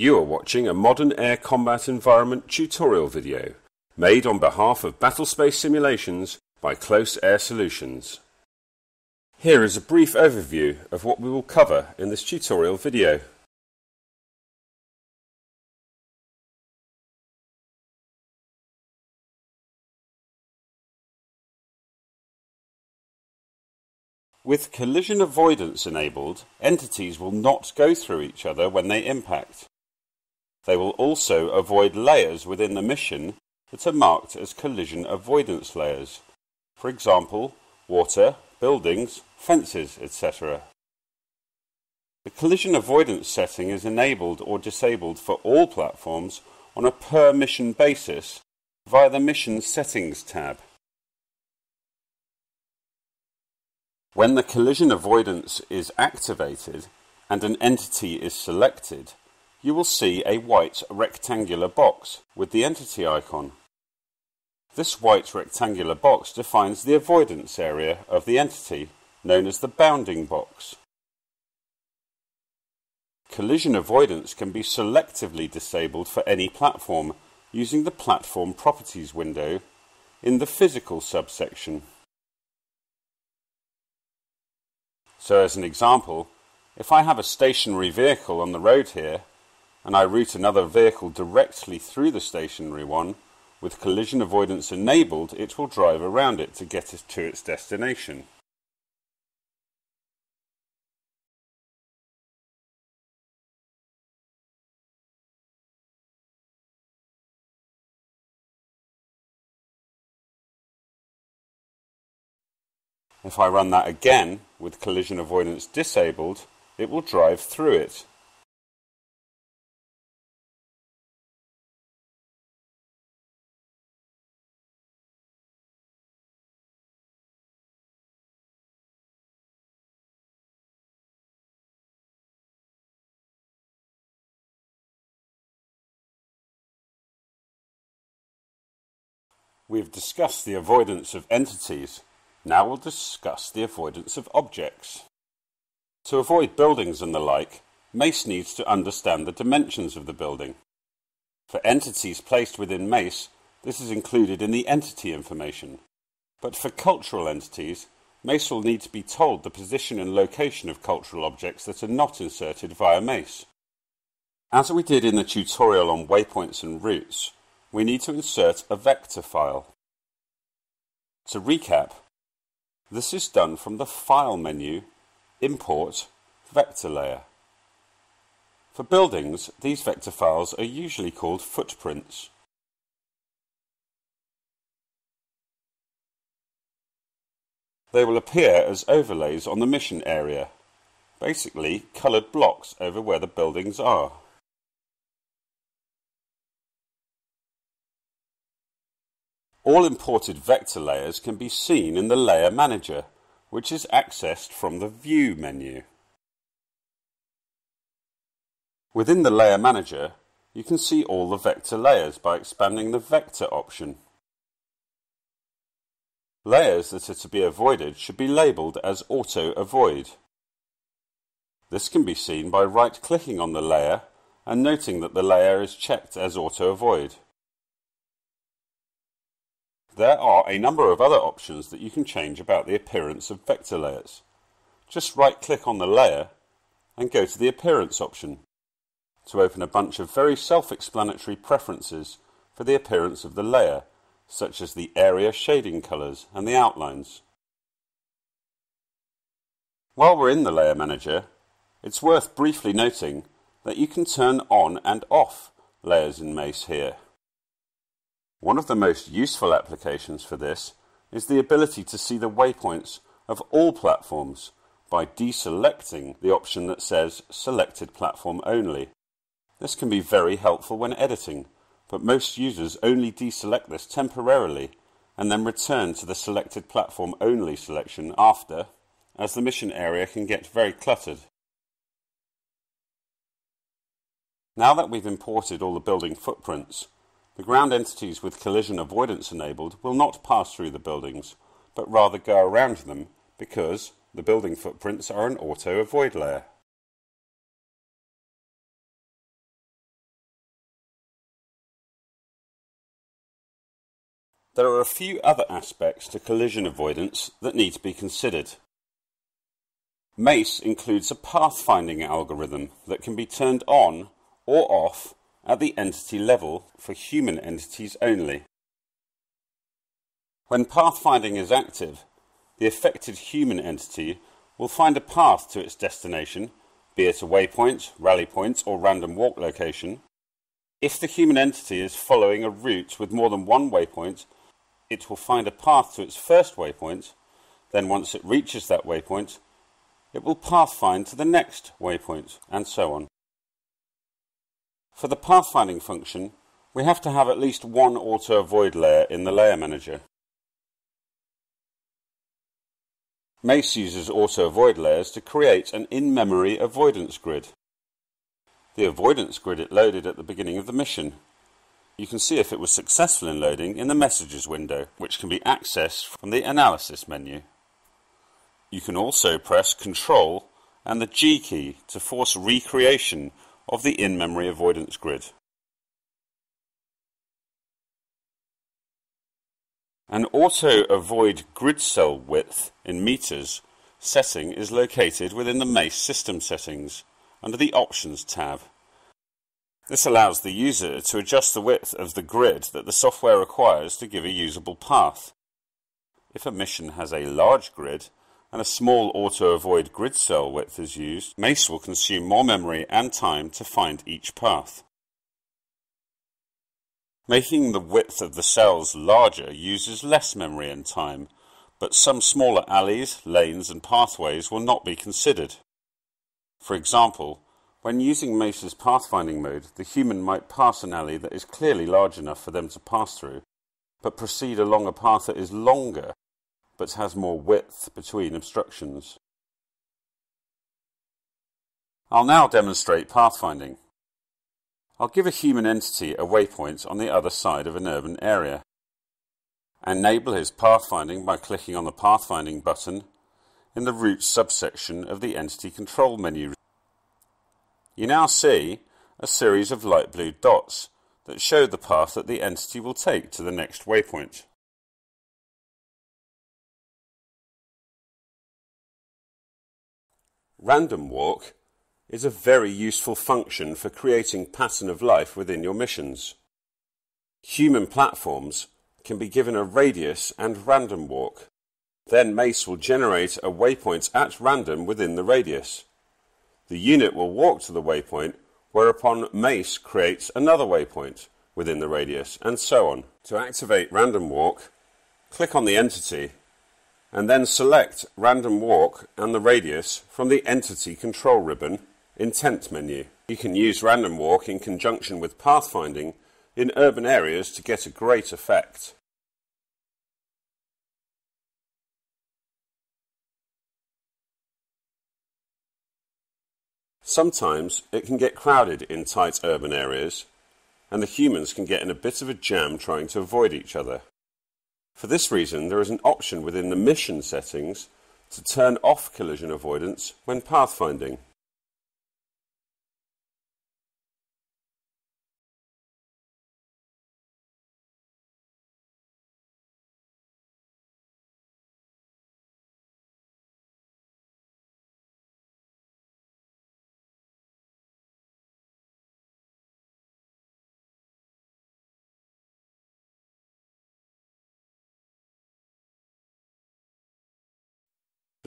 You are watching a modern air combat environment tutorial video made on behalf of Battlespace Simulations by Close Air Solutions. Here is a brief overview of what we will cover in this tutorial video. With collision avoidance enabled, entities will not go through each other when they impact. They will also avoid layers within the mission that are marked as collision avoidance layers. For example, water, buildings, fences, etc. The collision avoidance setting is enabled or disabled for all platforms on a per mission basis via the Mission Settings tab. When the collision avoidance is activated and an entity is selected, you will see a white rectangular box with the entity icon. This white rectangular box defines the avoidance area of the entity, known as the bounding box. Collision avoidance can be selectively disabled for any platform using the Platform Properties window in the Physical subsection. So as an example, if I have a stationary vehicle on the road here, and I route another vehicle directly through the stationary one, with collision avoidance enabled, it will drive around it to get it to its destination. If I run that again with collision avoidance disabled, it will drive through it. We have discussed the avoidance of entities. Now we'll discuss the avoidance of objects. To avoid buildings and the like, Mace needs to understand the dimensions of the building. For entities placed within Mace, this is included in the entity information. But for cultural entities, Mace will need to be told the position and location of cultural objects that are not inserted via Mace. As we did in the tutorial on waypoints and routes, we need to insert a vector file. To recap, this is done from the File menu, Import, Vector Layer. For buildings, these vector files are usually called footprints. They will appear as overlays on the mission area, basically coloured blocks over where the buildings are. All imported vector layers can be seen in the Layer Manager, which is accessed from the View menu. Within the Layer Manager, you can see all the vector layers by expanding the Vector option. Layers that are to be avoided should be labelled as Auto Avoid. This can be seen by right-clicking on the layer and noting that the layer is checked as Auto Avoid. There are a number of other options that you can change about the appearance of vector layers. Just right click on the layer and go to the appearance option to open a bunch of very self-explanatory preferences for the appearance of the layer, such as the area shading colours and the outlines. While we're in the Layer Manager, it's worth briefly noting that you can turn on and off layers in Mace here. One of the most useful applications for this is the ability to see the waypoints of all platforms by deselecting the option that says Selected Platform Only. This can be very helpful when editing, but most users only deselect this temporarily and then return to the Selected Platform Only selection after, as the mission area can get very cluttered. Now that we've imported all the building footprints, the ground entities with collision avoidance enabled will not pass through the buildings, but rather go around them because the building footprints are an auto-avoid layer. There are a few other aspects to collision avoidance that need to be considered. MACE includes a pathfinding algorithm that can be turned on or off at the entity level for human entities only. When pathfinding is active, the affected human entity will find a path to its destination, be it a waypoint, rally point, or random walk location. If the human entity is following a route with more than one waypoint, it will find a path to its first waypoint, then once it reaches that waypoint, it will pathfind to the next waypoint, and so on. For the pathfinding function, we have to have at least one auto-avoid layer in the layer manager. Mace uses auto-avoid layers to create an in-memory avoidance grid. The avoidance grid it loaded at the beginning of the mission. You can see if it was successful in loading in the Messages window, which can be accessed from the Analysis menu. You can also press Ctrl and the G key to force recreation of the in-memory avoidance grid. An auto-avoid grid cell width in meters setting is located within the MACE system settings under the Options tab. This allows the user to adjust the width of the grid that the software requires to give a usable path. If a mission has a large grid, and a small auto-avoid grid cell width is used, Mace will consume more memory and time to find each path. Making the width of the cells larger uses less memory and time, but some smaller alleys, lanes and pathways will not be considered. For example, when using Mace's pathfinding mode, the human might pass an alley that is clearly large enough for them to pass through, but proceed along a path that is longer but has more width between obstructions. I'll now demonstrate pathfinding. I'll give a human entity a waypoint on the other side of an urban area. Enable his pathfinding by clicking on the pathfinding button in the route subsection of the entity control menu. You now see a series of light blue dots that show the path that the entity will take to the next waypoint. Random walk is a very useful function for creating pattern of life within your missions. Human platforms can be given a radius and random walk. Then Mace will generate a waypoint at random within the radius. The unit will walk to the waypoint, whereupon Mace creates another waypoint within the radius, and so on. To activate random walk, click on the entity and then select Random Walk and the radius from the Entity Control ribbon Intent menu. You can use Random Walk in conjunction with pathfinding in urban areas to get a great effect. Sometimes it can get crowded in tight urban areas, and the humans can get in a bit of a jam trying to avoid each other. For this reason, there is an option within the mission settings to turn off collision avoidance when pathfinding.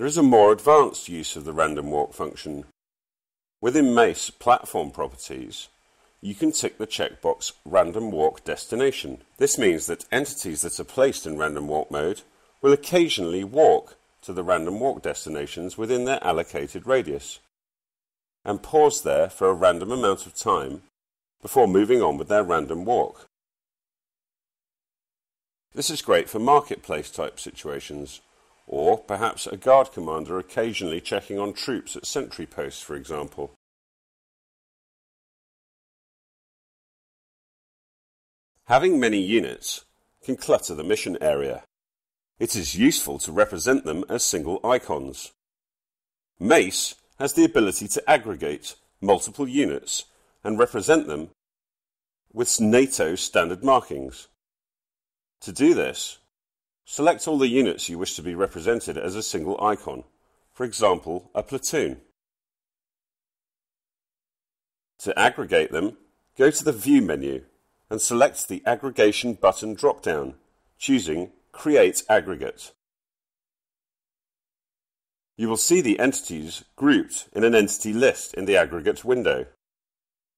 There is a more advanced use of the random walk function. Within MACE platform properties, you can tick the checkbox Random Walk Destination. This means that entities that are placed in random walk mode will occasionally walk to the random walk destinations within their allocated radius and pause there for a random amount of time before moving on with their random walk. This is great for marketplace type situations or perhaps a guard commander occasionally checking on troops at sentry posts, for example. Having many units can clutter the mission area. It is useful to represent them as single icons. Mace has the ability to aggregate multiple units and represent them with NATO standard markings. To do this, select all the units you wish to be represented as a single icon, for example, a platoon. To aggregate them, go to the View menu and select the Aggregation button drop-down, choosing Create Aggregate. You will see the entities grouped in an entity list in the Aggregate window.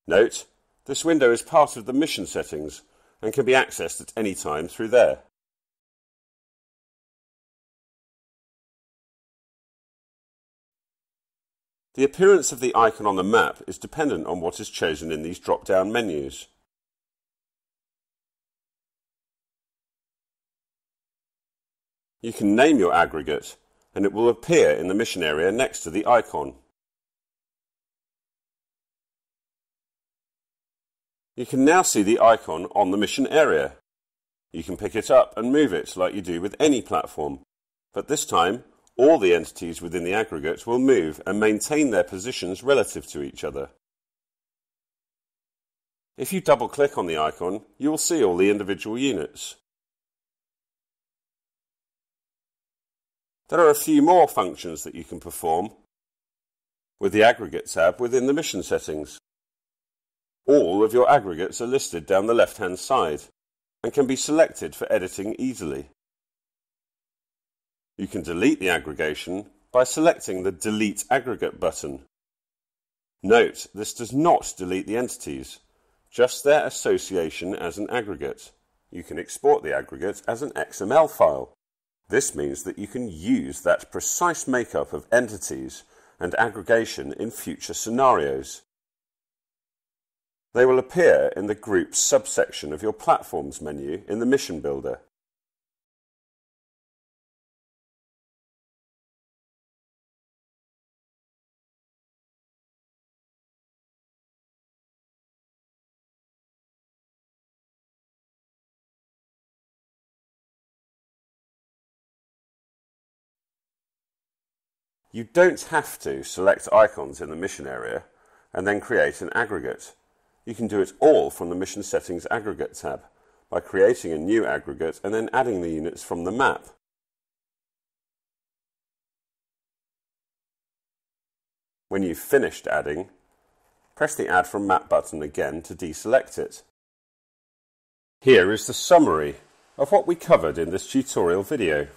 Note, this window is part of the mission settings and can be accessed at any time through there. The appearance of the icon on the map is dependent on what is chosen in these drop-down menus. You can name your aggregate and it will appear in the mission area next to the icon. You can now see the icon on the mission area. You can pick it up and move it like you do with any platform, but this time all the entities within the aggregate will move and maintain their positions relative to each other. If you double click on the icon, you will see all the individual units. There are a few more functions that you can perform with the Aggregate tab within the Mission settings. All of your aggregates are listed down the left-hand side and can be selected for editing easily. You can delete the aggregation by selecting the Delete Aggregate button. Note, this does not delete the entities, just their association as an aggregate. You can export the aggregate as an XML file. This means that you can use that precise makeup of entities and aggregation in future scenarios. They will appear in the Groups subsection of your Platforms menu in the Mission Builder. You don't have to select icons in the mission area and then create an aggregate. You can do it all from the Mission Settings Aggregate tab by creating a new aggregate and then adding the units from the map. When you've finished adding, press the Add from Map button again to deselect it. Here is the summary of what we covered in this tutorial video.